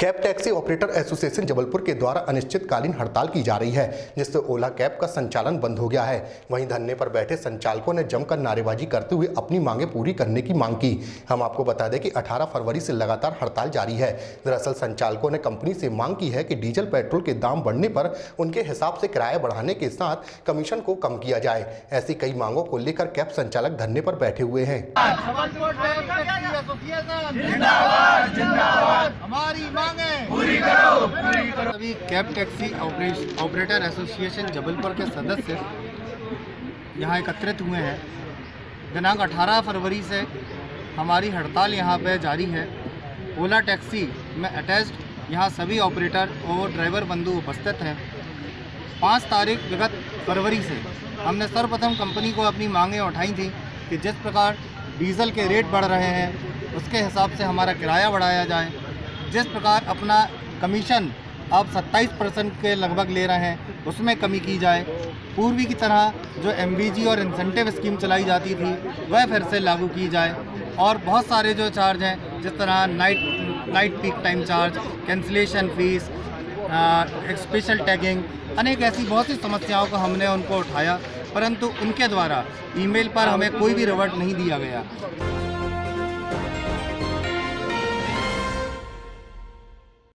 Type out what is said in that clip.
Cab taxi operator association Jabalpur के द्वारा अनिश्चितकालीन हड़ताल की जा रही है, जिससे ओला कैब का संचालन बंद हो गया है। वहीं धरने पर बैठे संचालकों ने जमकर नारेबाजी करते हुए अपनी मांगें पूरी करने की मांग की। हम आपको बता दें कि 18 फरवरी से लगातार हड़ताल जारी है। दरअसल संचालकों ने कंपनी से मांग की है कि डीजल पेट्रोल के दाम बढ़ने पर उनके हिसाब से किराया बढ़ाने के साथ कमीशन को कम किया जाए। ऐसी कई मांगों को लेकर कैब संचालक धरने पर बैठे हुए हैं जबलपुर ट्रैफ़िक टैक्सी एसोसिएशन जिंदाबाद जिंदाबाद हमारी मांगे। पूरी करो पूरी करो। सभी cab taxi operator association Jabalpur के सदस्य यहाँ एकत्रित हुए हैं। दिनांक 18 फरवरी से हमारी हड़ताल यहाँ पे जारी है। ओला टैक्सी में अटैच्ड यहाँ सभी ऑपरेटर और ड्राइवर बंधु उपस्थित हैं। पाँच तारीख विगत फरवरी से हमने सर्वप्रथम कंपनी को अपनी मांगें उठाई थी कि जिस प्रकार डीजल के रेट बढ़ रहे हैं उसके हिसाब से हमारा किराया बढ़ाया जाए। जिस प्रकार अपना कमीशन अब 27 परसेंट के लगभग ले रहे हैं, उसमें कमी की जाए। पूर्वी की तरह जो एमबीजी और इंसेंटिव स्कीम चलाई जाती थी, वह फिर से लागू की जाए। और बहुत सारे जो चार्ज हैं, जिस तरह night night peak time charge cancellation fees special tagging अनेक ऐसी बहुत सी समस्याओं को हमने उनको उठाया, परंतु उनके द्वारा ईमेल पर हमें कोई भी रिवर्ट नहीं दिया गया।